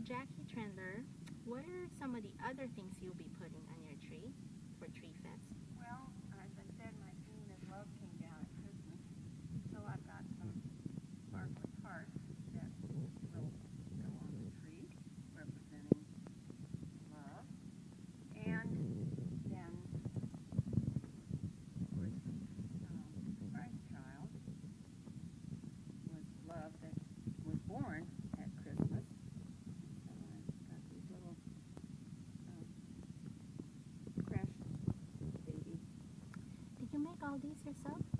Jackie Trendler, what are some of the other things you'll be putting all these yourself?